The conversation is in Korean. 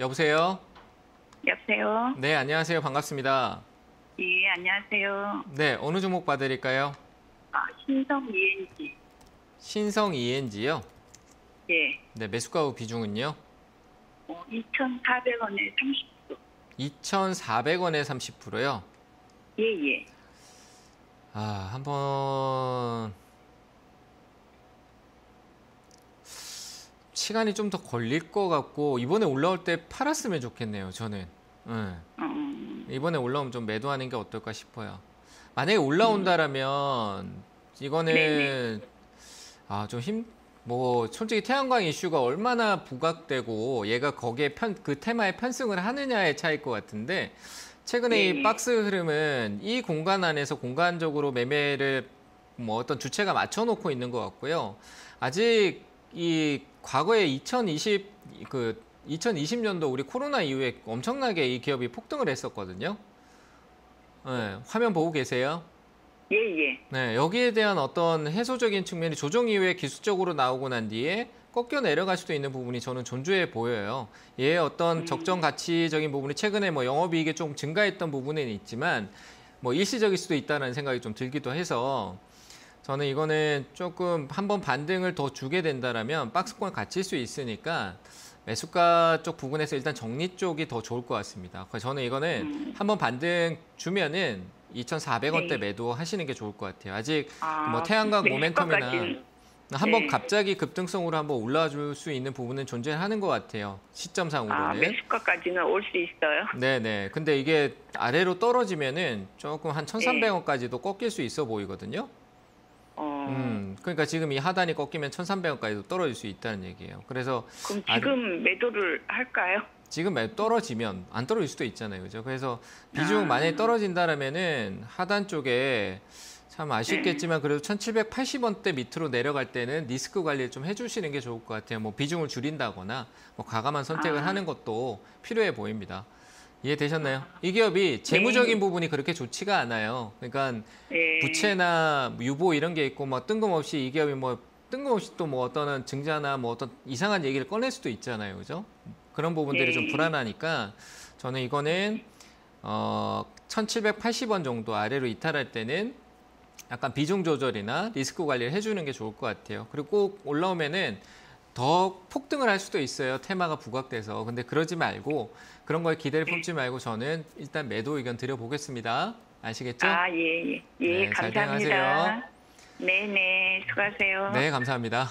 여보세요? 여보세요. 네, 안녕하세요. 반갑습니다. 예, 안녕하세요. 네, 어느 종목 봐드릴까요? 아, 신성 ENG. 신성 ENG요? 예. 네, 매수가 비중은요? 어, 2,400원에 30%. 2,400원에 30%요? 예, 예. 아, 한번 시간이 좀 더 걸릴 것 같고 이번에 올라올 때 팔았으면 좋겠네요. 저는. 네. 음, 이번에 올라오면 좀 매도하는 게 어떨까 싶어요. 만약에 올라온다라면 이거는 네네. 아좀힘뭐 솔직히 태양광 이슈가 얼마나 부각되고 얘가 거기에 편 그 테마에 편승을 하느냐의 차이일 것 같은데 최근에 이 네네. 박스 흐름은 이 공간 안에서 공간적으로 매매를 뭐 어떤 주체가 맞춰놓고 있는 것 같고요. 아직 이 과거에 2020 그 2020년도 우리 코로나 이후에 엄청나게 이 기업이 폭등을 했었거든요. 네, 화면 보고 계세요? 예, 예. 네, 여기에 대한 어떤 해소적인 측면이 조정 이후에 기술적으로 나오고 난 뒤에 꺾여 내려갈 수도 있는 부분이 저는 존재해 보여요. 얘의 어떤 적정 가치적인 부분이 최근에 뭐 영업이익이 좀 증가했던 부분은 있지만 뭐 일시적일 수도 있다는 생각이 좀 들기도 해서 저는 이거는 조금 한 번 반등을 더 주게 된다라면 박스권 갇힐 수 있으니까 매수가 쪽 부분에서 일단 정리 쪽이 더 좋을 것 같습니다. 저는 이거는 한 번 반등 주면은 2,400원대 네. 매도하시는 게 좋을 것 같아요. 아직 아, 뭐 태양광 모멘텀이나 매수가까지는- 한번 네. 갑자기 급등성으로 한번 올라와 줄 수 있는 부분은 존재하는 것 같아요. 아, 시점상으로는. 매수가까지는 올 수 있어요. 네네. 근데 이게 아래로 떨어지면은 조금 한 1,300원까지도 꺾일 수 있어 보이거든요. 어, 음, 그러니까 지금 이 하단이 꺾이면 1,300원까지도 떨어질 수 있다는 얘기예요. 그래서 그럼 아니- 지금 매도를 할까요? 지금 매- 떨어지면 안 떨어질 수도 있잖아요. 그죠? 그래서 비중 아. 만약에 떨어진다라면은 하단 쪽에 참 아쉽겠지만 그래도 1780원대 밑으로 내려갈 때는 리스크 관리를 좀 해주시는 게 좋을 것 같아요. 뭐 비중을 줄인다거나 뭐 과감한 선택을 아. 하는 것도 필요해 보입니다. 이해되셨나요? 이 기업이 재무적인 네. 부분이 그렇게 좋지가 않아요. 그러니까 예. 부채나 유보 이런 게 있고 뭐 뜬금없이 이 기업이 뭐 뜬금없이 또 뭐 어떤 증자나 뭐 어떤 이상한 얘기를 꺼낼 수도 있잖아요, 그죠? 그런 부분들이 네. 좀 불안하니까 저는 이거는 어 1,780원 정도 아래로 이탈할 때는 약간 비중 조절이나 리스크 관리를 해주는 게 좋을 것 같아요. 그리고 꼭 올라오면은 더 폭등을 할 수도 있어요. 테마가 부각돼서. 근데 그러지 말고 그런 거에 기대를 품지 말고 저는 일단 매도 의견 드려보겠습니다. 아시겠죠? 아, 예, 예. 예, 네, 잘 감사합니다. 대응하세요. 네, 네. 수고하세요. 네, 감사합니다.